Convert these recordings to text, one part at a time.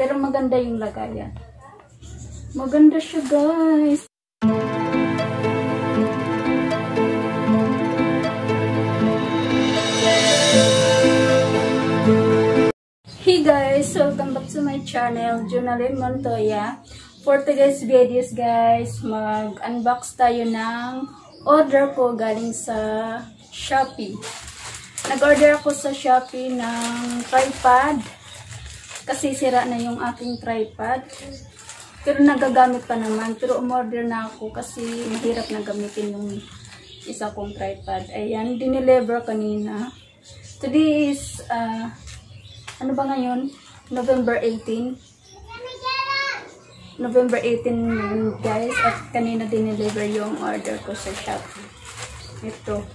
Pero maganda yung lagayan. Maganda siya guys. Hey guys! Welcome back to my channel, Junalyn Montoya. For today's videos guys, mag-unbox tayo ng order ko galing sa Shopee. Nag-order ako sa Shopee ng tripod. Kasi sira na yung aking tripod. Pero nagagamit pa naman. Pero umorder na ako kasi mahirap na gamitin yung isa kong tripod. Ayan, dineliver kanina. Today is, uh, ano ba ngayon? November 18. November 18 guys. At kanina dineliver yung order ko sa Shopee. Ito.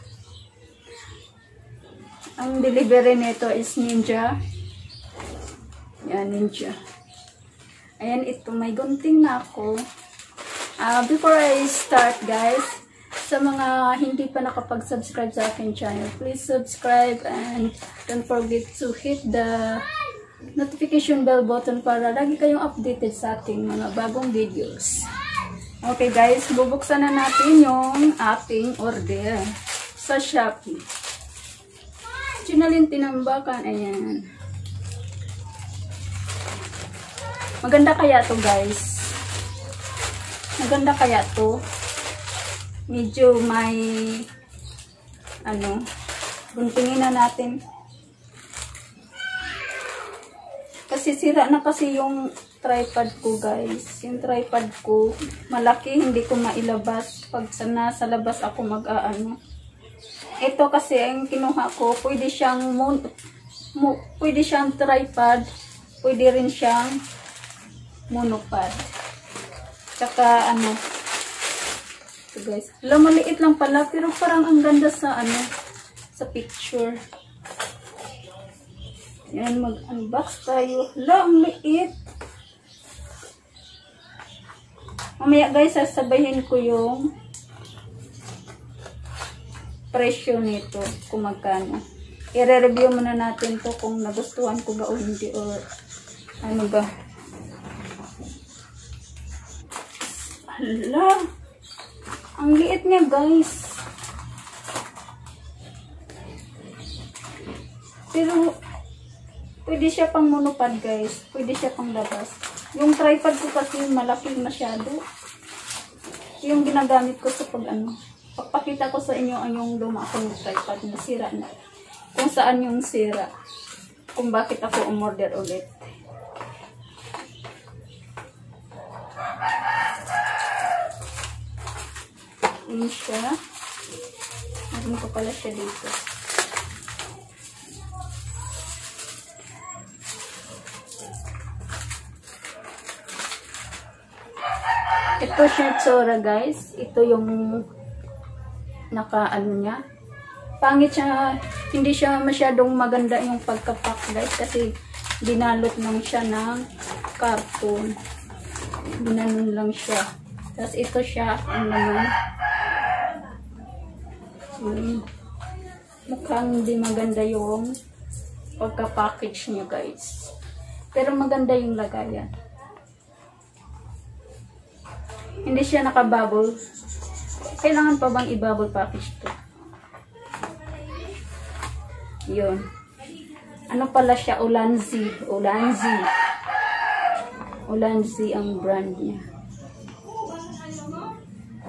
Ang delivery nito is Ninja. Yan, Ninja. Ayan, ito. May gunting na ako. Uh, before I start guys, sa mga hindi pa nakapag-subscribe sa akin channel, please subscribe and don't forget to hit the notification bell button para lagi kayong updated sa ating mga bagong videos. Okay guys, bubuksan na natin yung ating order sa Shopee. Chinalin tinambakan, ayan. Maganda kaya to guys. Maganda kaya to. Medyo may ano guntingin na natin. Kasi sira na kasi yung tripod ko guys. Yung tripod ko malaki hindi ko mailabas. Pag sa nasa labas ako mag-aano. Ito kasi ang kinuha ko pwede siyang mo, pwede siyang tripod pwede rin siyang monopod tsaka ano ito guys. Alam, maliit lang pala. Pero parang ang ganda sa ano, sa picture. Yan, mag-unbox tayo. Hala, ang liit. Mamaya guys, sasabayin ko yung presyo nito kung magkano. I-review muna natin to kung nagustuhan ko ba o hindi or ano ba. Hala. Ang liit niya, guys. Pero, pwede siya pang monopod, guys. Pwede siya pang labas. Yung tripod ko kasi malaki masyado. Yung ginagamit ko sa pag ano. Pagpakita ko sa inyo ang yung luma akong tripod na sira na. Kung saan yung sira. Kung bakit ako umorder ulit. Ayan siya. Meron ko pala siya dito. Ito siya tsura guys. Ito yung naka ano niya. Pangit siya. Hindi siya masyadong maganda yung pagkapak guys. Kasi dinalot lang siya ng carton. Binanon lang siya. Tapos ito siya. Ano naman Hmm. Mukhang hindi maganda yung pagka-package niya guys. Pero maganda yung lagayan. Hindi siya nakabubble. Kailangan pa bang i-bubble package to? Yun. Ano pala siya? Ulanzi. Ulanzi. Ulanzi ang brand niya.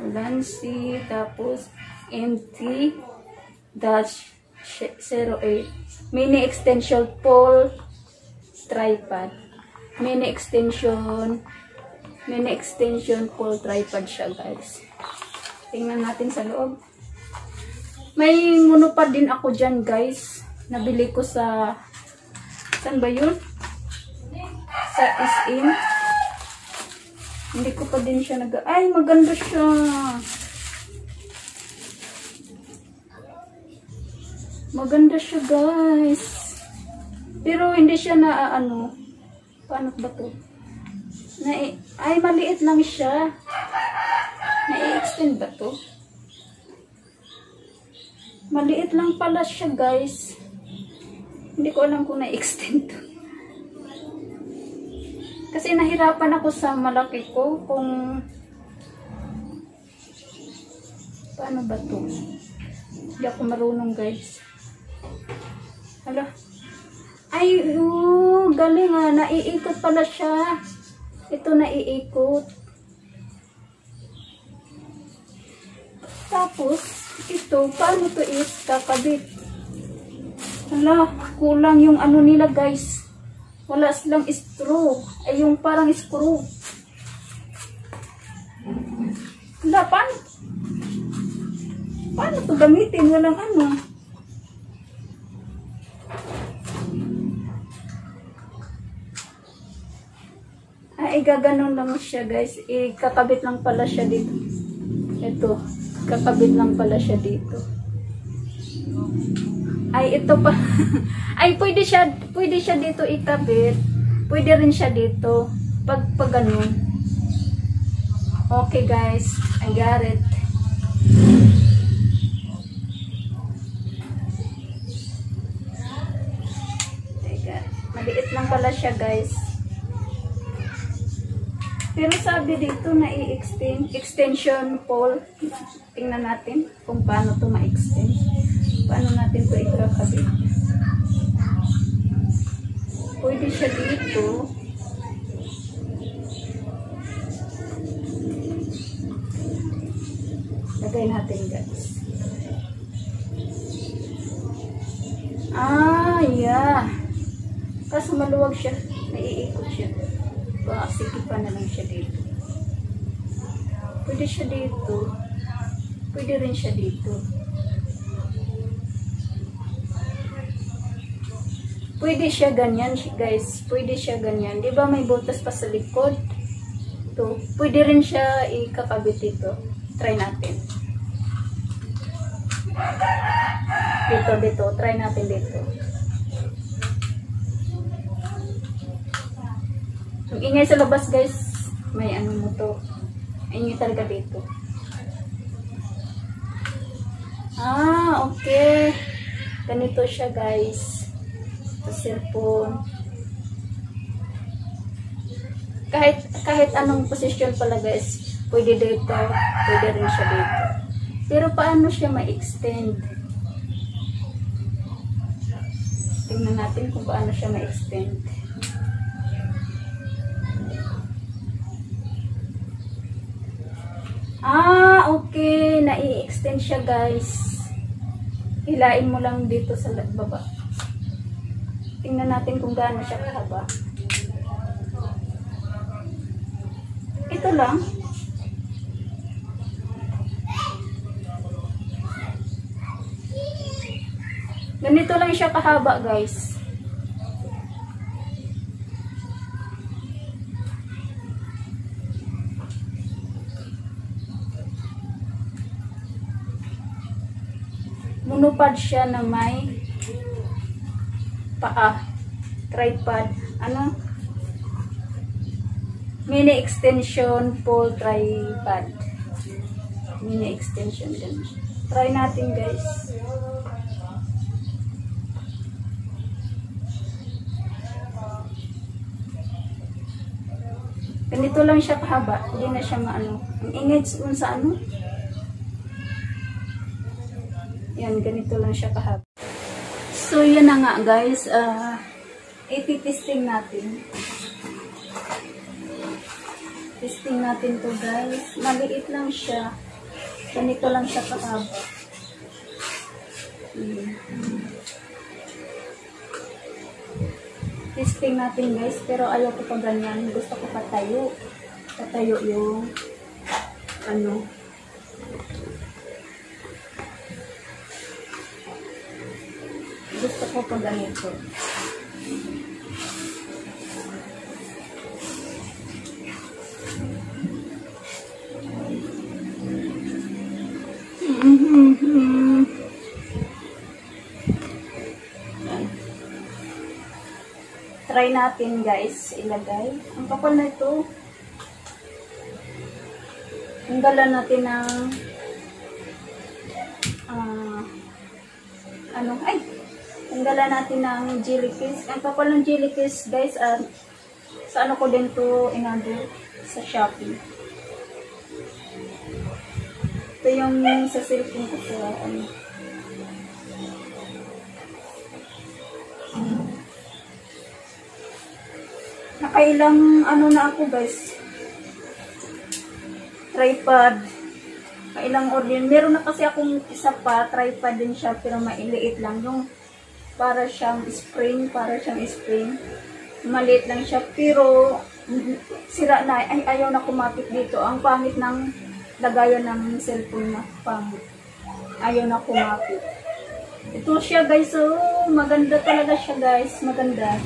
Ulanzi. Tapos, MT-08 mini extension pole tripod. Mini extension mini extension pole tripod siya guys. Tingnan natin sa loob. May monopod din ako dyan guys. Nabili ko sa saan ba yun? Sa is-in hindi ko pa din siya nag ay maganda siya Maganda siya, guys. Pero hindi siya na, ano, paano ba to? Na, ay, maliit lang siya. Na-extend ba to? Maliit lang pala siya, guys. Hindi ko alam kung na-extend to. Kasi nahirapan ako sa malaki ko kung paano ba to? Hindi ako marunong guys. Hala. Ay, oh, galing ah. Naiikot pala siya. Ito naiikot. Tapos, ito, paano to is kakabit? Hala, kulang yung ano nila guys. Wala silang screw. Ay, yung parang screw. Hala, paano? Paano to gamitin? Walang ano. Ay, gaganon lang siya guys. Ikakabit lang pala siya dito. Ito. Kakabit lang pala siya dito. Ay, ito pa. Ay, pwede siya, pwede siya dito ikabit. Pwede rin siya dito. Pag, pag ganun. Okay guys. I got it. Teka. Maliit lang pala siya guys. Pero sabi dito na i-extend, extension pole. Tingnan natin kung paano to ma-extend. Paano natin to ikakabit. Pwede siya dito. Lagay natin guys. Ah, yeah. Kaso maluwag siya. Naiikot siya. Baka sikipan na lang siya dito. Pwede siya dito. Pwede rin siya dito. Pwede siya ganyan, guys. Pwede siya ganyan. Di ba may butas pa sa likod? Ito. Pwede rin siya ikakabit dito. Try natin. Dito, dito. Try natin dito. Ang ingay sa labas, guys. May ano mo to. Ingay talaga dito. Ah, okay. Ganito siya, guys. Sa cellphone. Kahit, kahit anong posisyon pala, guys. Pwede dito. Pwede rin siya dito. Pero paano siya ma-extend? Tingnan natin kung paano siya ma-extend. Ah, okay. Nai-extend siya, guys. Hilain mo lang dito sa baba. Tingnan natin kung gaano siya kahaba. Ito lang. Ganito lang siya kahaba, guys. Monopod siya na may paa. Tripod. Ano? Mini extension pole tripod. Mini extension din. Try natin guys. Ganito lang siya kahaba. Hindi na siya maano. Ang ingay sa ano. Yan, ganito lang siya kahaba. So, yun na nga guys. Uh, iti-testing natin. Testing natin to guys. Maliit lang siya. Ganito lang siya kahaba. Hmm. Testing natin guys. Pero ayaw ko pa ganyan. Gusto ko patayo. Patayo yung ano. Gusto ko pa ganito. Try natin guys, ilagay. Ang kapal na ito. Tanggalan natin ng uh, ano, ay, tanggalan natin ng jellyfish. Ang kapal ng jellyfish guys, uh, Sa ano ko din to inado sa Shopee. Ito yung sa cellphone ko sa ano. Nakailang ano na ako guys. Tripod. Kailang order. Meron na kasi akong isa pa. Tripod din siya pero mailiit lang. Yung para siyang spring. Para siyang spring. Maliit lang siya. Pero sira na. Ay, ayaw na kumapit dito. Ang pangit ng lagayan ng cellphone na pangit. Ayaw na kumapit. Ito siya guys. So, maganda talaga siya guys. Maganda.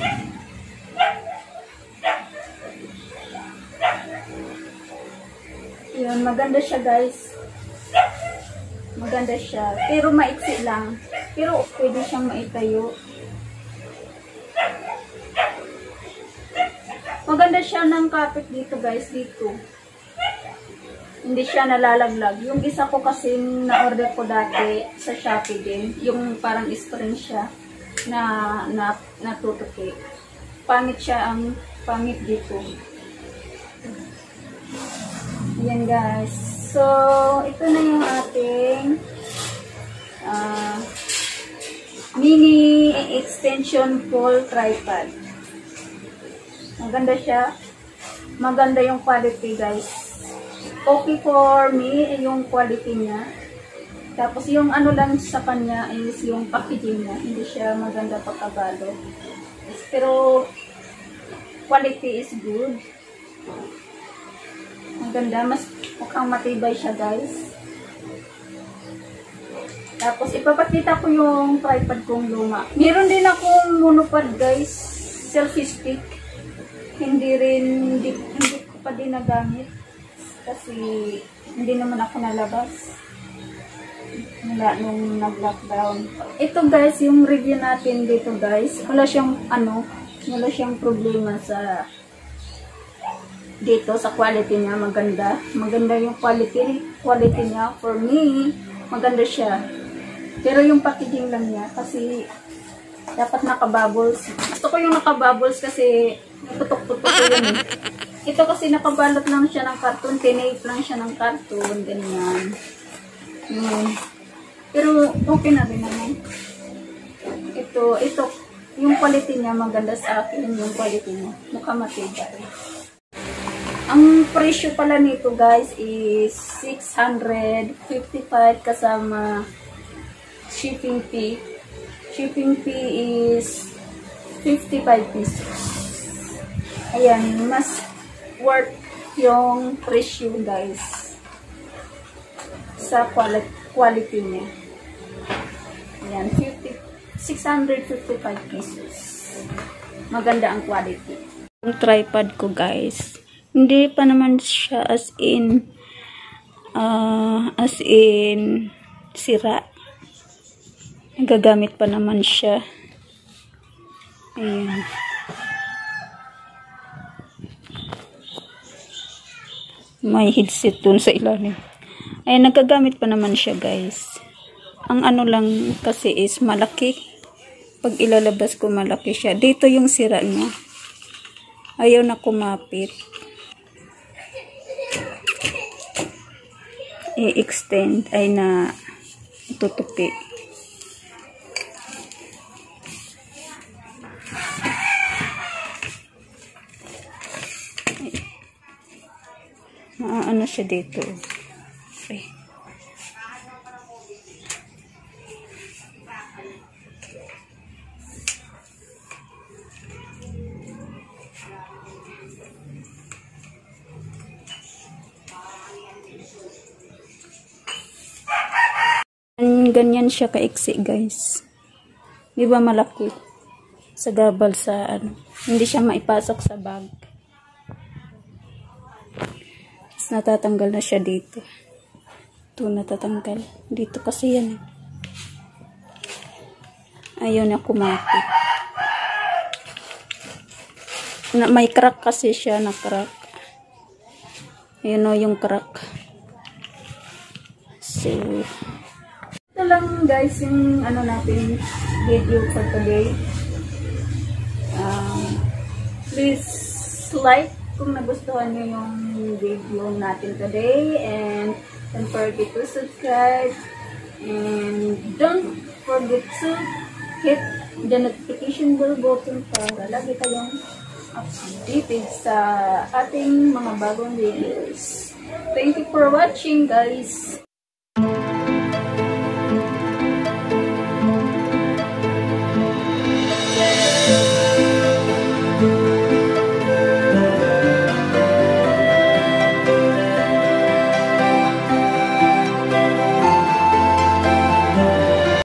Yun, maganda siya guys. Maganda siya. Pero maiksi lang. Pero pwede siyang maitayo. Maganda siya ng kapit dito guys, dito. Hindi siya nalalaglag. Yung isa ko kasi na-order ko dati sa Shopee din, yung parang spring siya na, na natutuki. Pangit siya ang pangit dito. Yan guys. So, ito na yung ating uh, mini extension pole tripod. Maganda siya. Maganda yung quality guys. Okay for me yung quality niya. Tapos yung ano lang sa kanya is yung packaging niya. Hindi siya maganda pagkabalo. Pero quality is good. Ang ganda. Mas mukhang matibay siya, guys. Tapos, ipapakita ko yung tripod kong luma. Meron din akong monopod, guys. Selfie stick. Hindi rin, hindi, hindi ko pa din nagamit. Kasi, hindi naman ako nalabas. Wala nung nag-lockdown. Ito, guys, yung review natin dito, guys. Wala siyang, ano, wala siyang problema sa dito sa quality niya maganda maganda yung quality quality niya for me maganda siya pero yung packaging lang niya kasi dapat nakabubbles. Gusto ko yung nakabubbles kasi tutok-tutok ko yun. Ito kasi nakabalot lang siya ng karton tinape lang siya ng karton ganyan. Yun pero okay na rin naman. Ito ito yung quality niya maganda sa akin yung quality niya. Mukha matibay. Ang presyo pala nito guys is 655 kasama shipping fee. Shipping fee is 55 pesos. Ayan, mas worth yung presyo guys sa quality, niya. Ayan, 50, 655 pesos. Maganda ang quality. Ang tripod ko guys hindi pa naman siya as in uh, as in sira nagagamit pa naman siya. Ayan. May headset dun sa ilalim. Ayan nagagamit pa naman siya guys. Ang ano lang kasi is malaki. Pag ilalabas ko malaki siya. Dito yung sira niya. Ayaw na kumapit. I-extend. Ay na tutupi. Siya dito. Okay. ganyan siya kaiksi guys. Di ba malaki? Sa gabal sa ano. Hindi siya maipasok sa bag. Natatanggal na siya dito. Ito natatanggal. Dito kasi yan. Eh. Ayaw na kumapit. Na, may crack kasi siya na crack. Ayun o yung crack. So, ito lang guys yung ano natin video for today. Um, please please like kung nagustuhan nyo yung video natin today. And don't forget to subscribe. And don't forget to hit the notification bell button para lagi kayong updated sa ating mga bagong videos. Thank you for watching guys!